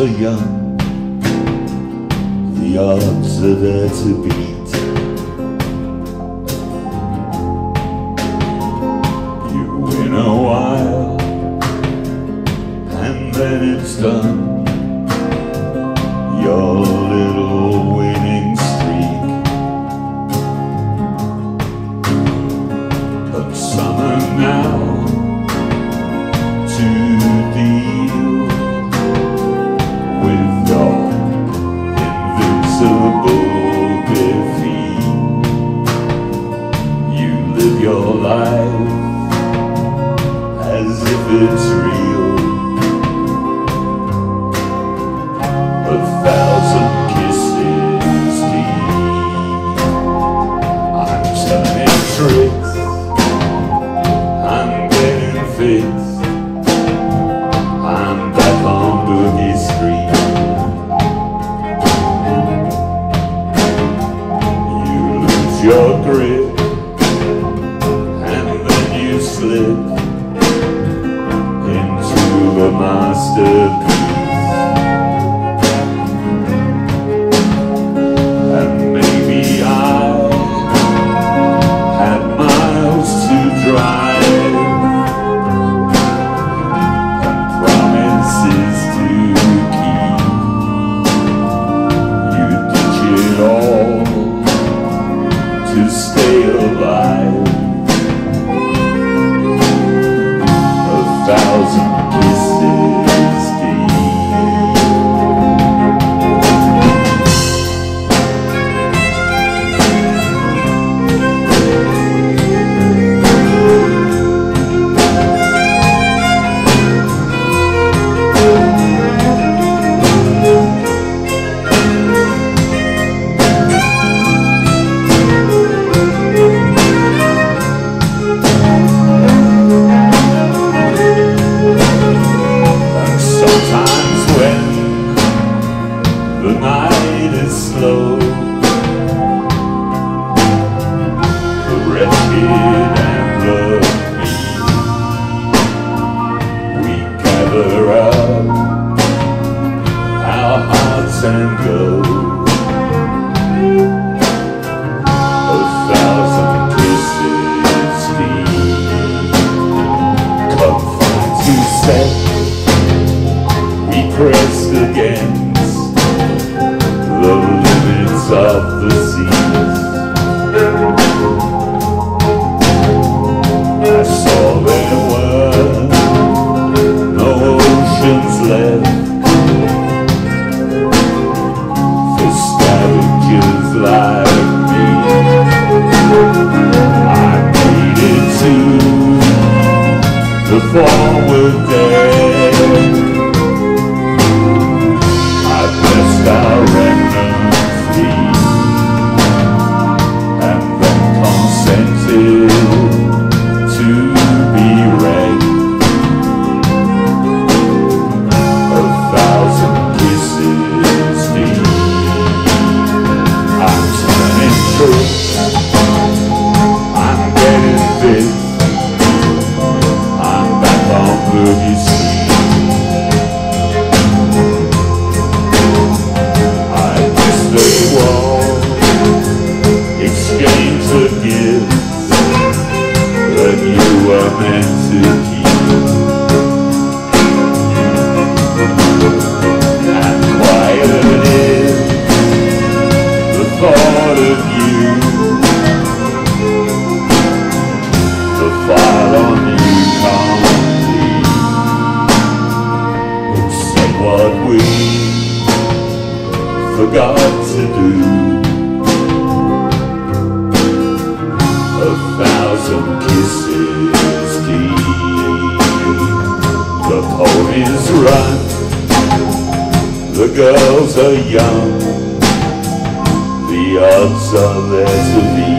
so young. The odds are there to be life as if it's real. stay alive. A thousand pressed against the limits of the sea. expensive. forget but you are meant to keep. some kisses, please. The ponies run, the girls are young, the odds are there to be.